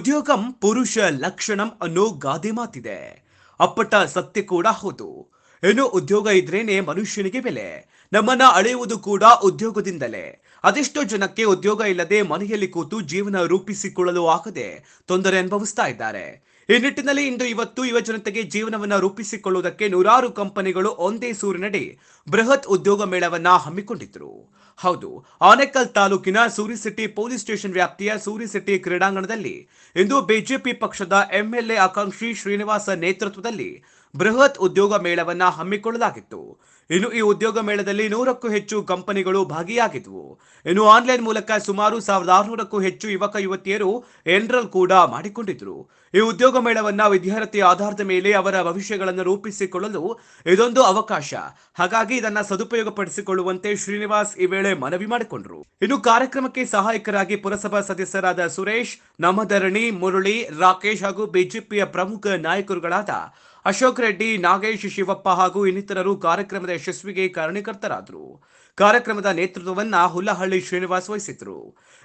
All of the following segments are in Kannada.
ಉದ್ಯೋಗಂ ಪುರುಷ ಲಕ್ಷಣಂ ಅನ್ನೋ ಗಾದೆ ಮಾತಿದೆ. ಅಪ್ಪಟ ಸತ್ಯ ಕೂಡ ಹೌದು. ಏನು ಉದ್ಯೋಗ ಇದ್ರೇನೆ ಮನುಷ್ಯನಿಗೆ ಬೆಲೆ. ನಮ್ಮನ್ನ ಅಳೆಯುವುದು ಕೂಡ ಉದ್ಯೋಗದಿಂದಲೇ. ಅದೆಷ್ಟೋ ಜನಕ್ಕೆ ಉದ್ಯೋಗ ಇಲ್ಲದೆ ಮನೆಯಲ್ಲಿ ಕೂತು ಜೀವನ ರೂಪಿಸಿಕೊಳ್ಳಲು ಆಗದೆ ತೊಂದರೆ ಅನುಭವಿಸ್ತಾ ಇದ್ದಾರೆ. ಈ ನಿಟ್ಟಿನಲ್ಲಿ ಇಂದು ಇವತ್ತು ಯುವಜನತೆಗೆ ಜೀವನವನ್ನು ರೂಪಿಸಿಕೊಳ್ಳುವುದಕ್ಕೆ ನೂರಾರು ಕಂಪನಿಗಳು ಒಂದೇ ಸೂರಿನಡಿ ಬೃಹತ್ ಉದ್ಯೋಗ ಮೇಳವನ್ನ ಹಮ್ಮಿಕೊಂಡಿದ್ರು. ಹೌದು, ಆನೇಕಲ್ ತಾಲೂಕಿನ ಸೂರಿ ಸಿಟಿ ಪೊಲೀಸ್ ಸ್ಟೇಷನ್ ವ್ಯಾಪ್ತಿಯ ಸೂರಿಸಿಟಿ ಕ್ರೀಡಾಂಗಣದಲ್ಲಿ ಇಂದು ಬಿಜೆಪಿ ಪಕ್ಷದ ಎಂಎಲ್ಎ ಆಕಾಂಕ್ಷಿ ಶ್ರೀನಿವಾಸ ನೇತೃತ್ವದಲ್ಲಿ ಬೃಹತ್ ಉದ್ಯೋಗ ಮೇಳವನ್ನ ಹಮ್ಮಿಕೊಳ್ಳಲಾಗಿತ್ತು. ಇನ್ನು ಈ ಉದ್ಯೋಗ ಮೇಳದಲ್ಲಿ ನೂರಕ್ಕೂ ಹೆಚ್ಚು ಕಂಪನಿಗಳು ಭಾಗಿಯಾಗಿದ್ವು. ಇನ್ನು ಆನ್ಲೈನ್ ಮೂಲಕ ಸುಮಾರು ಸಾವಿರದ ಆರುನೂರಕ್ಕೂ ಹೆಚ್ಚು ಯುವಕ ಯುವತಿಯರು ಎನ್ರಲ್ ಕೂಡ ಮಾಡಿಕೊಂಡಿದ್ರು. ಈ ಉದ್ಯೋಗ ಮೇಳವನ್ನ ವಿದ್ಯಾರ್ಥಿ ಆಧಾರದ ಮೇಲೆ ಅವರ ಭವಿಷ್ಯಗಳನ್ನು ರೂಪಿಸಿಕೊಳ್ಳಲು ಇದೊಂದು ಅವಕಾಶ. ಹಾಗಾಗಿ ಇದನ್ನ ಸದುಪಯೋಗಪಡಿಸಿಕೊಳ್ಳುವಂತೆ ಶ್ರೀನಿವಾಸ್ ಈ ವೇಳೆ ಮನವಿ ಮಾಡಿಕೊಂಡ್ರು. ಇನ್ನು ಕಾರ್ಯಕ್ರಮಕ್ಕೆ ಸಹಾಯಕರಾಗಿ ಪುರಸಭಾ ಸದಸ್ಯರಾದ ಸುರೇಶ್, ನಮಧರಣಿ, ಮುರಳಿ, ರಾಕೇಶ್ ಹಾಗೂ ಬಿಜೆಪಿಯ ಪ್ರಮುಖ ನಾಯಕರುಗಳಾದ ಅಶೋಕ್ ರೆಡ್ಡಿ, ನಾಗೇಶ್ ಶಿವಪ್ಪ ಹಾಗೂ ಇನ್ನಿತರರು ಕಾರ್ಯಕ್ರಮದ ಯಶಸ್ವಿಗೆ ಕಾರಣಕರ್ತರಾದರು ಕಾರ್ಯಕ್ರಮದ ನೇತೃತ್ವವನ್ನ ಹುಲ್ಲಹಳ್ಳಿ ಶ್ರೀನಿವಾಸ್ ವಹಿಸಿದ್ರು.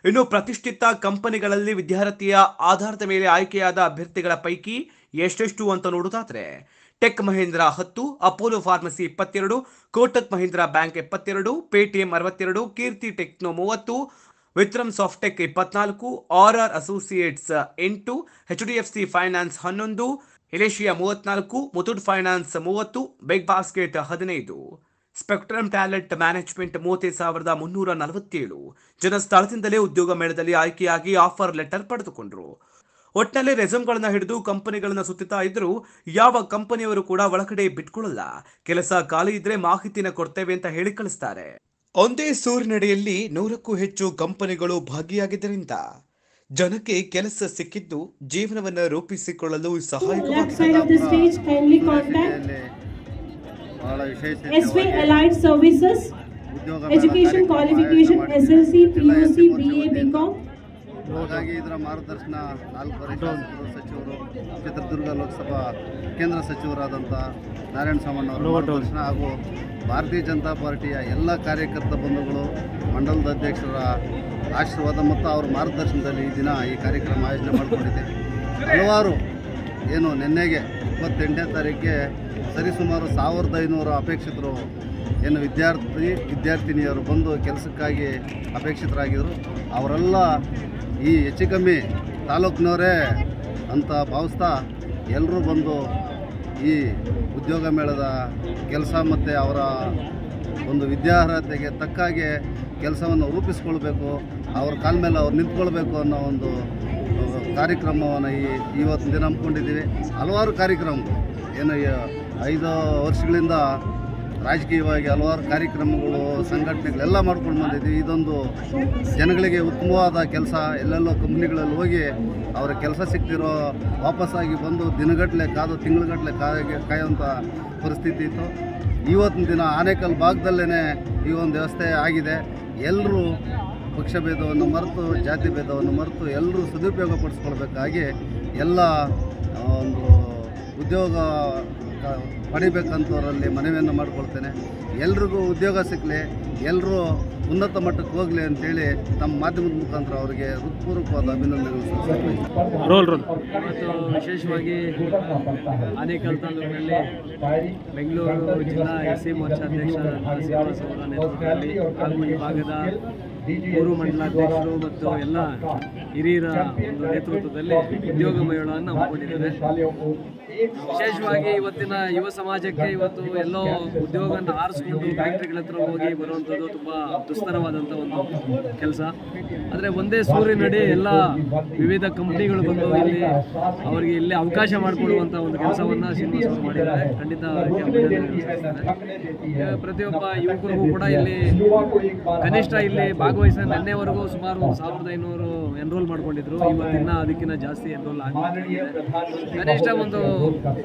ಇನ್ನು ಪ್ರತಿಷ್ಠಿತ ಕಂಪನಿಗಳಲ್ಲಿ ವಿದ್ಯಾರ್ಥಿಯ ಆಧಾರದ ಮೇಲೆ ಆಯ್ಕೆಯಾದ ಅಭ್ಯರ್ಥಿಗಳ ಪೈಕಿ ಎಷ್ಟೆಷ್ಟು ಅಂತ ನೋಡುವುದಾದ್ರೆ ಟೆಕ್ ಮಹೇಂದ್ರ ಹತ್ತು, ಅಪೋಲೋ ಫಾರ್ಮಸಿ ಇಪ್ಪತ್ತೆರಡು, ಕೋಟಕ್ ಮಹೇಂದ್ರ ಬ್ಯಾಂಕ್ ಎಪ್ಪತ್ತೆರಡು, ಪೇಟಿಎಂ ಅರವತ್ತೆರಡು, ಕೀರ್ತಿ ಟೆಕ್ನೋ ಮೂವತ್ತು, ವಿಕ್ರಮ್ ಸಾಫ್ಟೆಕ್ ಇಪ್ಪತ್ನಾಲ್ಕು ಆರ್ ಆರ್ ಅಸೋಸಿಯೇಟ್ಸ್ ಎಂಟು, H D F C Finance ಹನ್ನೊಂದು ಎಲೇಷಿಯಾ ಮೂವತ್ನಾಲ್ಕು ಮುತುಟ್ ಫೈನಾನ್ಸ್ ಮೂವತ್ತು, ಬಿಗ್ ಬಾಸ್ಕೆಟ್ ಹದಿನೈದು. ಸ್ಪೆಕ್ಟ್ರಮ್ ಟ್ಯಾಲೆಂಟ್ ಮ್ಯಾನೇಜ್ಮೆಂಟ್ ಮೂವತ್ತೈದು ಸಾವಿರದ ಮುನ್ನೂರ ನಲವತ್ತೇಳು. ಜನ ಸ್ಥಳದಿಂದಲೇ ಉದ್ಯೋಗ ಮೇಳದಲ್ಲಿ ಆಯ್ಕೆಯಾಗಿ ಆಫರ್ ಲೆಟರ್ ಪಡೆದುಕೊಂಡರು. ಒಟ್ಟಿನಲ್ಲಿ ರೆಸಮ್ಗಳನ್ನು ಹಿಡಿದು ಕಂಪನಿಗಳನ್ನು ಸುತ್ತುತ್ತಾ ಇದ್ದರೂ ಯಾವ ಕಂಪನಿಯವರು ಕೂಡ ಒಳಗಡೆ ಬಿಟ್ಕೊಳ್ಳಲ್ಲ. ಕೆಲಸ ಖಾಲಿ ಇದ್ರೆ ಮಾಹಿತಿನ ಕೊಡ್ತೇವೆ ಅಂತ ಹೇಳಿ ಕಳಿಸ್ತಾರೆ. ಒಂದೇ ಸೂರಿನಡಿಯಲ್ಲಿ ನೂರಕ್ಕೂ ಹೆಚ್ಚು ಕಂಪನಿಗಳು ಭಾಗಿಯಾಗಿದ್ದರಿಂದ ಜನಕ್ಕೆ ಕೆಲಸ ಸಿಕ್ಕಿದ್ದು ಜೀವನವನ್ನ ರೂಪಿಸಿಕೊಳ್ಳಲು Left ಸಹಾಯಕವಾಗಿದೆ ಹಾಗಾಗಿ ಇದರ ಮಾರ್ಗದರ್ಶನ ನಾಲ್ಕು ಶಾಸಕರು ಸಚಿವರು ಚಿತ್ರದುರ್ಗ ಲೋಕಸಭಾ ಕೇಂದ್ರ ಸಚಿವರಾದಂಥ ನಾರಾಯಣ ಸಾಮಣ್ಣ ಅವರ ಮಾರ್ಗದರ್ಶನ ಹಾಗೂ ಭಾರತೀಯ ಜನತಾ ಪಾರ್ಟಿಯ ಎಲ್ಲ ಕಾರ್ಯಕರ್ತ ಬಂಧುಗಳು ಮಂಡಲದ ಅಧ್ಯಕ್ಷರ ಆಶೀರ್ವಾದ ಮತ್ತು ಅವರ ಮಾರ್ಗದರ್ಶನದಲ್ಲಿ ಈ ದಿನ ಈ ಕಾರ್ಯಕ್ರಮ ಆಯೋಜನೆ ಮಾಡಿಕೊಂಡಿದೆ ಹಲವಾರು ಏನು ನಿನ್ನೆಗೆ ಇಪ್ಪತ್ತೆಂಟನೇ ತಾರೀಕಿಗೆ ಸರಿಸುಮಾರು ಸಾವಿರದ ಐನೂರು ಅಪೇಕ್ಷಿತರು ಏನು ವಿದ್ಯಾರ್ಥಿ ವಿದ್ಯಾರ್ಥಿನಿಯರು ಬಂದು ಕೆಲಸಕ್ಕಾಗಿ ಅಪೇಕ್ಷಿತರಾಗಿದ್ದರು ಅವರೆಲ್ಲ ಈ ಹೆಚ್ಚು ಕಮ್ಮಿ ತಾಲೂಕಿನವರೇ ಅಂತ ಭಾವಿಸ್ತಾ ಎಲ್ಲರೂ ಬಂದು ಈ ಉದ್ಯೋಗ ಮೇಳದ ಕೆಲಸ ಮತ್ತು ಅವರ ಒಂದು ವಿದ್ಯಾರ್ಹತೆಗೆ ತಕ್ಕಾಗೆ ಕೆಲಸವನ್ನು ರೂಪಿಸ್ಕೊಳ್ಬೇಕು, ಅವ್ರ ಕಾಲ ಮೇಲೆ ಅವ್ರು ನಿಂತ್ಕೊಳ್ಬೇಕು ಅನ್ನೋ ಒಂದು ಕಾರ್ಯಕ್ರಮವನ್ನು ಈ ಇವತ್ತಿನ ದಿನ ಹಮ್ಮಿಕೊಂಡಿದ್ದೀವಿ. ಹಲವಾರು ಕಾರ್ಯಕ್ರಮಗಳು. ಏನು ಐದು ವರ್ಷಗಳಿಂದ ರಾಜಕೀಯವಾಗಿ ಹಲವಾರು ಕಾರ್ಯಕ್ರಮಗಳು, ಸಂಘಟನೆಗಳೆಲ್ಲ ಮಾಡ್ಕೊಂಡು ಬಂದಿದ್ದೀವಿ ಇದೊಂದು ಜನಗಳಿಗೆ ಉತ್ತಮವಾದ ಕೆಲಸ. ಎಲ್ಲೆಲ್ಲೋ ಕಂಪ್ನಿಗಳಲ್ಲಿ ಹೋಗಿ ಅವರ ಕೆಲಸ ಸಿಗ್ತಿರೋ ವಾಪಸ್ಸಾಗಿ ಬಂದು ದಿನಗಟ್ಟಲೆ ಕಾದು ತಿಂಗಳುಗಟ್ಟಲೆ ಕಾಯಿ ಕಾಯುವಂಥ ಪರಿಸ್ಥಿತಿ ಇತ್ತು. ಇವತ್ತಿನ ದಿನ ಆನೇಕಲ್ ಭಾಗದಲ್ಲೇ ಈ ಒಂದು ವ್ಯವಸ್ಥೆ ಆಗಿದೆ. ಎಲ್ಲರೂ ಪಕ್ಷ ಭೇದವನ್ನು ಮರೆತು, ಜಾತಿ ಭೇದವನ್ನು ಮರೆತು ಎಲ್ಲರೂ ಸದುಪಯೋಗ ಪಡಿಸ್ಕೊಳ್ಬೇಕಾಗಿ ಎಲ್ಲ ಒಂದು ಉದ್ಯೋಗ ಪಡಿಬೇಕಂತವರಲ್ಲಿ ಮನವಿಯನ್ನು ಮಾಡಿಕೊಳ್ತೇನೆ. ಎಲ್ರಿಗೂ ಉದ್ಯೋಗ ಸಿಗಲಿ ಎಲ್ಲರೂ ಉನ್ನತ ಮಟ್ಟಕ್ಕೆ ಹೋಗಲಿ ಅಂತೇಳಿ ತಮ್ಮ ಮಾಧ್ಯಮದ ಮುಖಾಂತರ ಅವರಿಗೆ ಹೃತ್ಪೂರ್ವಕವಾದ ಅಭಿನಂದನೆಗಳು ರೋಲ್ ರೋಲ್. ಇವತ್ತು ವಿಶೇಷವಾಗಿ ಆನೇಕಲ್ ತಾಲೂಕಿನಲ್ಲಿ ಬೆಂಗಳೂರು ಜಿಲ್ಲಾ ಎಸ್ ಸಿ ಮೋರ್ಚಾಧ್ಯಕ್ಷ ನರಸಿಂಹ ಅವರ ನೇತೃತ್ವದಲ್ಲಿ ಹಾಗೂ ಈ ಭಾಗದ ಮೂರು ಮಂಡಲಾಧ್ಯಕ್ಷರು ಮತ್ತು ಎಲ್ಲ ಹಿರಿಯರ ಒಂದು ನೇತೃತ್ವದಲ್ಲಿ ಉದ್ಯೋಗ ಮೇಳವನ್ನು ಹಮ್ಮಿಕೊಂಡಿದ್ದಾರೆ ವಿಶೇಷವಾಗಿ ಇವತ್ತಿನ ಯುವ ಸಮಾಜಕ್ಕೆ ಇವತ್ತು ಎಲ್ಲೋ ಉದ್ಯೋಗವನ್ನು ಆರಿಸ್ಕೊಂಡು ಫ್ಯಾಕ್ಟ್ರಿಗಳ ಹತ್ರ ಹೋಗಿ ಬರುವಂಥದ್ದು ತುಂಬ ದುಸ್ತರವಾದಂಥ ಒಂದು ಕೆಲಸ. ಆದರೆ ಒಂದೇ ಸೂರಿನಡಿ ಎಲ್ಲ ವಿವಿಧ ಕಂಪ್ನಿಗಳು ಬಂದು ಇಲ್ಲಿ ಅವರಿಗೆ ಇಲ್ಲಿ ಅವಕಾಶ ಮಾಡಿಕೊಡುವಂಥ ಒಂದು ಕೆಲಸವನ್ನು ಶ್ರೀನಿವಾಸ ಮಾಡಿದ್ದಾರೆ. ಖಂಡಿತ ಪ್ರತಿಯೊಬ್ಬ ಯುವಕರಿಗೂ ಕೂಡ ಇಲ್ಲಿ ಕನಿಷ್ಠ ಇಲ್ಲಿ ಭಾಗವಹಿಸಿದ ನಿನ್ನೆವರೆಗೂ ಸುಮಾರು ಒಂದು ಸಾವಿರದ ಐನೂರು ಎನ್ರೋಲ್ ಮಾಡ್ಕೊಂಡಿದ್ರು. ಇವತ್ತಿನ ಅದಕ್ಕಿಂತ ಜಾಸ್ತಿ ಎನ್ರೋಲ್ ಆಗಿದೆ ಕನಿಷ್ಠ ಒಂದು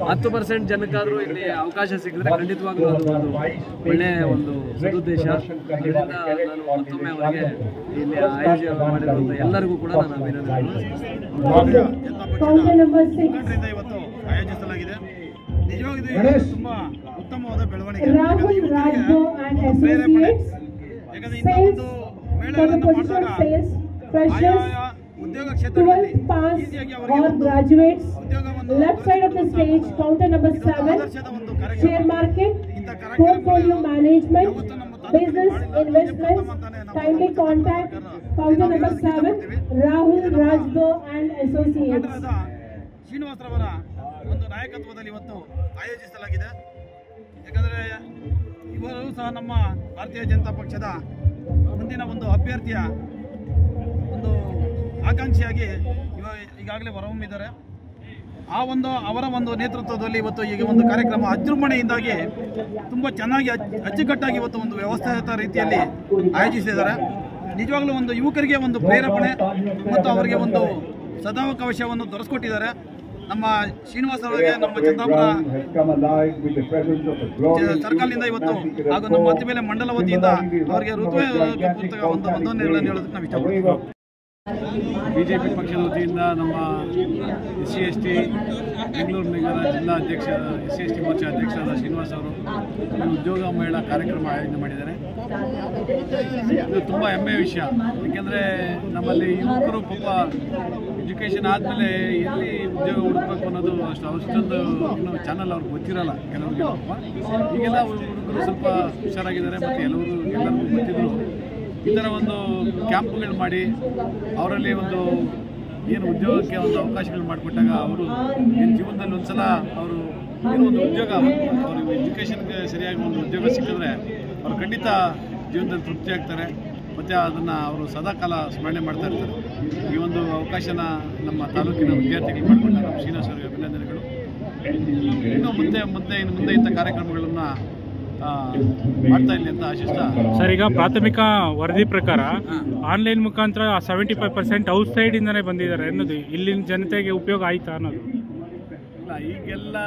ಹತ್ತು ಪರ್ಸೆಂಟ್ ಜನಕ್ಕಾದ್ರೂ ಇಲ್ಲಿ ಅವಕಾಶ ಸಿಕ್ಕಿದ್ರೆ ಖಂಡಿತವಾಗ್ಲೂ ಅದು ಒಂದು ಒಳ್ಳೆಯ ಒಂದು ಸದುದ್ದೇಶ. ಅದರಿಂದ ನಾನು ಮತ್ತೊಮ್ಮೆ ಅವರಿಗೆ ಇಲ್ಲಿ ಆಯೋಜನೆ ಮಾಡಿರುವಂಥ ಎಲ್ಲರಿಗೂ ಕೂಡ ನಾನು ಅಭಿನಂದನೆ ಇವತ್ತು ಆಯೋಜಿಸಲಾಗಿದೆ ನಿಜವಾಗಿಯೂ ಇದು ತುಂಬಾ ಉತ್ತಮವಾದ ಬೆಳವಣಿಗೆ ಯಾಕಂದ್ರೆ ಇಂಥ ಒಂದು for the position of sales, freshers, 12th pass or graduates. Left side of the stage, counter number ಇದೊಂದು seven, ಆದರ್ಶದ ಒಂದು share market, portfolio management, business investments. Kindly contact counter number 7. Rahul Rajbo and associates. ಶ್ರೀನಿವಾಸರವರ ಒಂದು ನಾಯಕತ್ವದಲ್ಲಿ ಇವತ್ತು ಆಯೋಜಿಸಲಾಗಿದೆ ಯಾಕಂದರೆ ಇವರು ಸಹ ನಮ್ಮ ಭಾರತೀಯ ಜನತಾ ಪಕ್ಷದ ಮುಂದಿನ ಒಂದು ಅಭ್ಯರ್ಥಿಯ ಒಂದು ಆಕಾಂಕ್ಷಿಯಾಗಿ ಇವ ಈಗಾಗಲೇ ಹೊರಹೊಮ್ಮಿದ್ದಾರೆ. ಆ ಒಂದು ಅವರ ಒಂದು ನೇತೃತ್ವದಲ್ಲಿ ಇವತ್ತು ಈಗ ಒಂದು ಕಾರ್ಯಕ್ರಮ ಅಜೃಂಭಣೆಯಿಂದಾಗಿ ತುಂಬ ಚೆನ್ನಾಗಿ ಅಚ್ಚ- ಅಚ್ಚುಕಟ್ಟಾಗಿ ಇವತ್ತು ಒಂದು ವ್ಯವಸ್ಥಿತ ರೀತಿಯಲ್ಲಿ ಆಯೋಜಿಸಿದ್ದಾರೆ. ನಿಜವಾಗ್ಲೂ ಒಂದು ಯುವಕರಿಗೆ ಒಂದು ಪ್ರೇರೇಪಣೆ ಮತ್ತು ಅವರಿಗೆ ಒಂದು ಸದಾವಕಾಶವನ್ನು ದೊರಕಿಸ್ಕೊಟ್ಟಿದ್ದಾರೆ ನಮ್ಮ ಶ್ರೀನಿವಾಸ ಅವರಿಗೆ ನಮ್ಮ ಚಂದಾಪುರ ಸರ್ಕಲ್ನಿಂದ ಇವತ್ತು ಹಾಗೂ ನಮ್ಮ ಅತ್ತಿಬೇಲೆ ಮಂಡಲ ವತಿಯಿಂದ ಅವರಿಗೆ ಋತುವೆ ಪುಸ್ತಕ ಒಂದು ಒಂದೊಂದು ಹೇಳೋದಕ್ಕೆ ನಾವು ಇಷ್ಟಪಡ್ತೀವಿ ಬಿ ಜೆ ಪಿ ಪಕ್ಷದ ವತಿಯಿಂದ ನಮ್ಮ S C S T Bengaluru ನಗರ ಜಿಲ್ಲಾ ಅಧ್ಯಕ್ಷ S C S T Morcha ಅಧ್ಯಕ್ಷರಾದ ಶ್ರೀನಿವಾಸ್ ಅವರು ಈ ಉದ್ಯೋಗ ಮೇಳ ಕಾರ್ಯಕ್ರಮ ಆಯೋಜನೆ ಮಾಡಿದ್ದಾರೆ. ಇದು ತುಂಬ ಹೆಮ್ಮೆಯ ವಿಷಯ. ಏಕೆಂದರೆ ನಮ್ಮಲ್ಲಿ ಯುವಕರು ಪಾಪ ಎಜುಕೇಷನ್ ಆದಮೇಲೆ ಎಲ್ಲಿ ಉದ್ಯೋಗ ಹುಡುಕಬೇಕು ಅನ್ನೋದು ಅಷ್ಟು ಅಷ್ಟೊಂದು ಇನ್ನೂ ಚಾನಲ್ ಅವ್ರಿಗೆ ಗೊತ್ತಿರಲ್ಲ ಕೆಲವರಿಗೆ ಈಗೆಲ್ಲ ಹುಡುಗರು ಸ್ವಲ್ಪ ಹುಷಾರಾಗಿದ್ದಾರೆ, ಮತ್ತು ಎಲ್ಲರೂ ಎಲ್ಲರಿಗೂ ಗೊತ್ತಿದ್ರು ಈ ಥರ ಒಂದು ಕ್ಯಾಂಪ್ಗಳು ಮಾಡಿ ಅವರಲ್ಲಿ ಒಂದು ಏನು ಉದ್ಯೋಗಕ್ಕೆ ಒಂದು ಅವಕಾಶಗಳು ಮಾಡಿಕೊಟ್ಟಾಗ ಅವರು ಏನು ಜೀವನದಲ್ಲಿ ಒಂದ್ಸಲ ಅವರು ಏನೋ ಒಂದು ಉದ್ಯೋಗ ಅವ್ರಿಗೆ ಎಜುಕೇಷನ್ಗೆ ಸರಿಯಾಗಿ ಒಂದು ಉದ್ಯೋಗ ಸಿಕ್ಕಿದ್ರೆ ಅವರು ಖಂಡಿತ ಜೀವನದಲ್ಲಿ ತೃಪ್ತಿ ಆಗ್ತಾರೆ. ಮತ್ತು ಅದನ್ನು ಅವರು ಸದಾಕಾಲ ಸ್ಮರಣೆ ಮಾಡ್ತಾ ಇರ್ತಾರೆ. ಈ ಒಂದು ಅವಕಾಶನ ನಮ್ಮ ತಾಲೂಕಿನ ವಿದ್ಯಾರ್ಥಿಗಳು ಮಾಡಿಕೊಂಡ ನಮ್ಮ ಶ್ರೀನಿವಾಸ್ ಅವರಿಗೆ ಅಭಿನಂದನೆಗಳು. ಇನ್ನೂ ಮುಂದೆ ಮುಂದೆ ಇನ್ನು ಮುಂದೆ ಇಂಥ ಕಾರ್ಯಕ್ರಮಗಳನ್ನು ಮಾಡ್ತಾ ಇಲ್ಲಿ ಸರ್, ಈಗ ಪ್ರಾಥಮಿಕ ವರದಿ ಪ್ರಕಾರ ಆನ್ಲೈನ್ ಮುಖಾಂತರ seventy five percent outside ಇಂದಾನೆ ಬಂದಿದ್ದಾರೆ ಅನ್ನೋದು ಇಲ್ಲಿನ ಜನತೆಗೆ ಉಪಯೋಗ ಆಯ್ತಾ ಅನ್ನೋದು? ಇಲ್ಲ ಈಗೆಲ್ಲ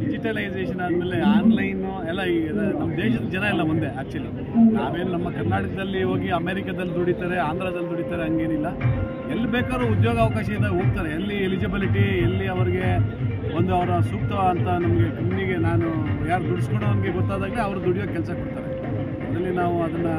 ಡಿಜಿಟಲೈಸೇಷನ್ ಆದಮೇಲೆ ಆನ್ಲೈನು ಎಲ್ಲ ಈಗ ನಮ್ಮ ದೇಶದ ಜನ ಎಲ್ಲ ಮುಂದೆ ಆ್ಯಕ್ಚುಲಿ ನಾವೇನು ನಮ್ಮ ಕರ್ನಾಟಕದಲ್ಲಿ ಹೋಗಿ ಅಮೆರಿಕದಲ್ಲಿ ದುಡಿತಾರೆ, ಆಂಧ್ರದಲ್ಲಿ ದುಡಿತಾರೆ, ಹಂಗೇನಿಲ್ಲ. ಎಲ್ಲಿ ಬೇಕಾದ್ರೂ ಉದ್ಯೋಗ ಅವಕಾಶ ಇದೆ, ಹೋಗ್ತಾರೆ. ಎಲ್ಲಿ ಎಲಿಜಿಬಿಲಿಟಿ ಎಲ್ಲಿ ಅವರಿಗೆ ಒಂದು ಅವರ ಸೂಕ್ತ ಅಂತ ನಮಗೆ ಕಂಪ್ನಿಗೆ ನಾನು ಯಾರು ದುಡಿಸ್ಕೊಡೋನಿಗೆ ಗೊತ್ತಾದಾಗಲೇ ಅವರು ದುಡಿಯೋ ಕೆಲಸ ಕೊಡ್ತಾರೆ. ಅದರಲ್ಲಿ ನಾವು ಅದನ್ನು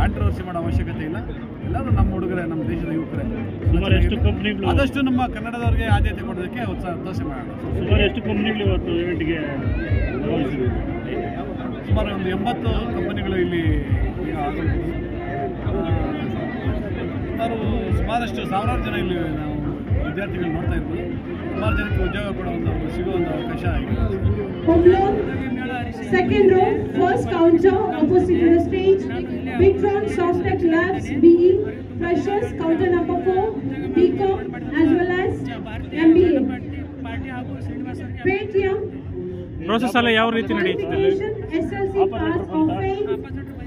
ಕಾಂಟ್ರವರ್ಸಿ ಮಾಡೋ ಅವಶ್ಯಕತೆ ಇಲ್ಲ. ಎಲ್ಲರೂ ನಮ್ಮ ಹುಡುಗರೇ ನಮ್ಮ ದೇಶದ ಯುವಕರೇ. ಸುಮಾರು ಎಷ್ಟು ಕಂಪ್ನಿಗಳು ಆದಷ್ಟು ನಮ್ಮ ಕನ್ನಡದವ್ರಿಗೆ ಆದ್ಯತೆ ಕೊಡೋದಕ್ಕೆ ಉತ್ಸಾಹ ಸಂತೋಷ ಮಾಡೋಣ ಸುಮಾರು ಎಷ್ಟು ಕಂಪ್ನಿಗಳು ಇವತ್ತು ಇವೆಂಟ್ಗೆ ಸುಮಾರು ಒಂದು ಎಂಬತ್ತು ಕಂಪನಿಗಳು ಇಲ್ಲಿ ಸುಮಾರು ಸುಮಾರಷ್ಟು ಸಾವಿರಾರು ಜನ ಇಲ್ಲಿ ನಾವು ವಿದ್ಯಾರ್ಥಿಗಳು ನೋಡ್ತಾ ಇದ್ವಿ ಸುಮಾರು ಜನಕ್ಕೆ ಉದ್ಯೋಗ ಕೊಡೋ ಒಂದು ಸಿಗೋ ಒಂದು ಅವಕಾಶ ಆಗಿದೆ. Homeloan, second row, first counter, opposite to the stage. Bitron, Softec Labs, BE, Freshers, counter number four, BCom, as well as MBA. Paytm, process ಎಲ್ಲ ಯಾವ ರೀತಿ ನಡೀತಿದೆ ಇಲ್ಲಿ? qualification, SLC pass or fail,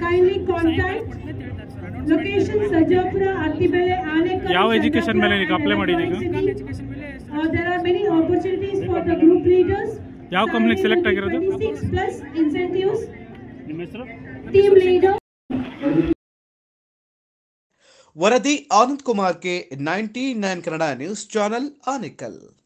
kindly contact. Location, Sajapura, Attibele, Anekal. ಯಾವ education ಮೇಲೆ ಈಗ apply ಮಾಡಿದ್ದೀಗ? Uh, there are many opportunities for the group leaders. ಯಾವ company ಗೆ select ಆಗಿರೋದು? 26 plus incentives, ನಿಮ್ಮ ಹೆಸರು team leader. ವರದಿ Anand Kumar K ninety nine Kannada news channel Anekal.